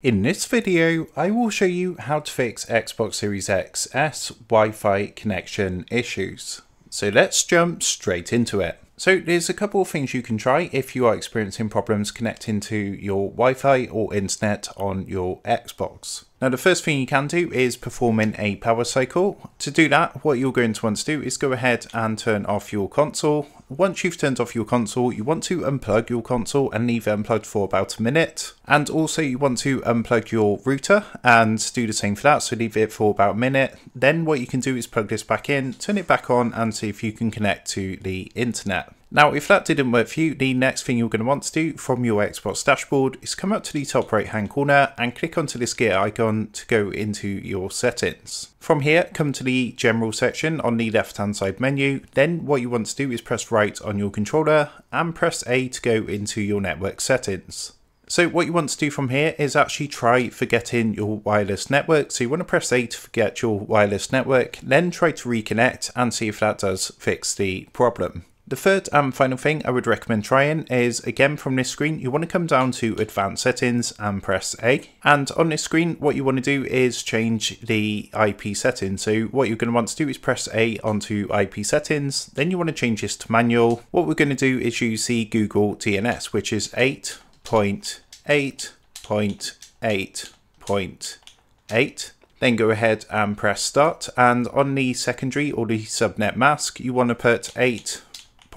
In this video, I will show you how to fix Xbox Series X S Wi-Fi connection issues. So let's jump straight into it. So there's a couple of things you can try if you are experiencing problems connecting to your Wi-Fi or internet on your Xbox. Now the first thing you can do is performing a power cycle. To do that, what you're going to want to do is go ahead and turn off your console. Once you've turned off your console, you want to unplug your console and leave it unplugged for about a minute. And also you want to unplug your router and do the same for that, so leave it for about a minute. Then what you can do is plug this back in, turn it back on and see if you can connect to the internet. Now, if that didn't work for you, the next thing you're going to want to do from your Xbox dashboard is come up to the top right hand corner and click onto this gear icon to go into your settings. From here, come to the general section on the left hand side menu. Then what you want to do is press right on your controller and press A to go into your network settings. So what you want to do from here is actually try forgetting your wireless network. So you want to press A to forget your wireless network, then try to reconnect and see if that does fix the problem. The third and final thing I would recommend trying is again from this screen you want to come down to advanced settings and press A. And on this screen what you want to do is change the IP settings. So what you're going to want to do is press A onto IP settings. Then you want to change this to manual. What we're going to do is use the Google DNS which is 8.8.8.8 then go ahead and press start. And on the secondary or the subnet mask you want to put 8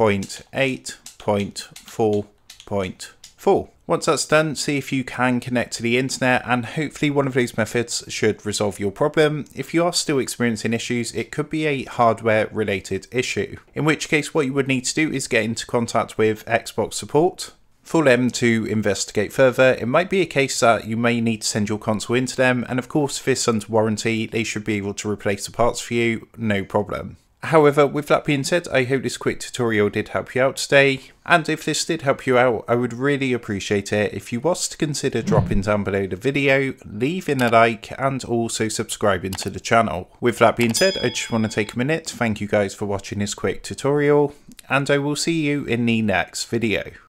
0.8.4.4. Once that's done, see if you can connect to the internet and hopefully one of these methods should resolve your problem. If you are still experiencing issues, it could be a hardware related issue. In which case what you would need to do is get into contact with Xbox support for them to investigate further. It might be a case that you may need to send your console into them and of course if it's under warranty they should be able to replace the parts for you, no problem. However, with that being said, I hope this quick tutorial did help you out today. And if this did help you out, I would really appreciate it if you was to consider dropping down below the video, leaving a like, and also subscribing to the channel. With that being said, I just want to take a minute to thank you guys for watching this quick tutorial, and I will see you in the next video.